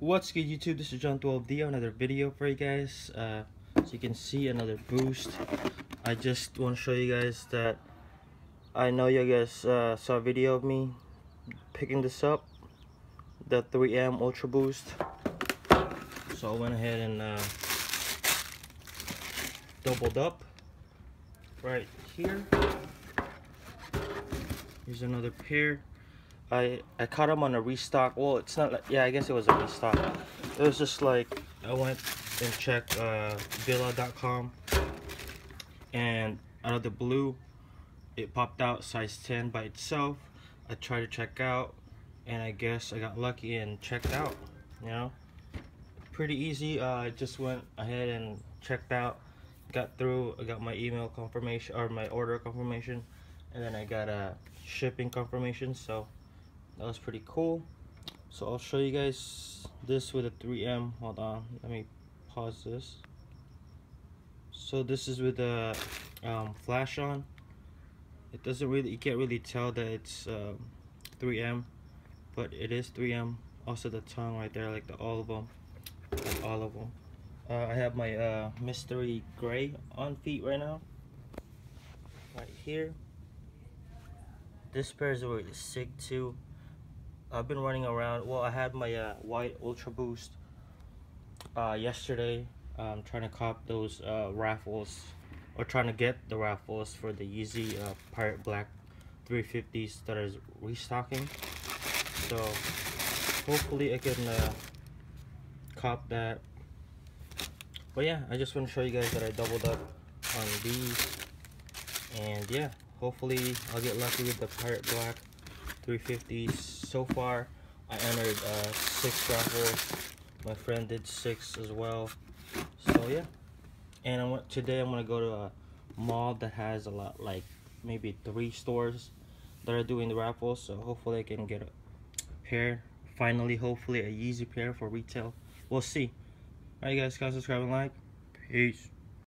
What's good YouTube? This is John12Dee, another video for you guys. Uh, so you can see another boost. I just want to show you guys that I know you guys uh, saw a video of me picking this up. The 3M Ultra Boost. So I went ahead and uh, doubled up right here. Here's another pair. I I caught them on a restock. Well, it's not like yeah, I guess it was a restock. It was just like I went and checked uh, Villa.com, and out of the blue, it popped out size 10 by itself. I tried to check out, and I guess I got lucky and checked out. You know, pretty easy. Uh, I just went ahead and checked out, got through. I got my email confirmation or my order confirmation, and then I got a shipping confirmation. So that was pretty cool. So I'll show you guys this with a 3M hold on let me pause this. So this is with the um, flash on. It doesn't really you can't really tell that it's um, 3M but it is 3M also the tongue right there like the all of them like all of them uh, I have my uh, mystery gray on feet right now. Right here. This pair is really sick too I've been running around. Well, I had my uh, white Ultra Boost uh, yesterday. I'm trying to cop those uh, raffles, or trying to get the raffles for the Yeezy uh, Pirate Black 350s that is restocking. So hopefully I can uh, cop that. But yeah, I just want to show you guys that I doubled up on these. And yeah, hopefully I'll get lucky with the Pirate Black 350s so far. I entered uh, six raffles my friend did six as well. So yeah. And I want today I'm gonna go to a mall that has a lot like maybe three stores that are doing the raffles. So hopefully I can get a pair. Finally hopefully a Yeezy pair for retail. We'll see. Alright guys guys. Subscribe and like. Peace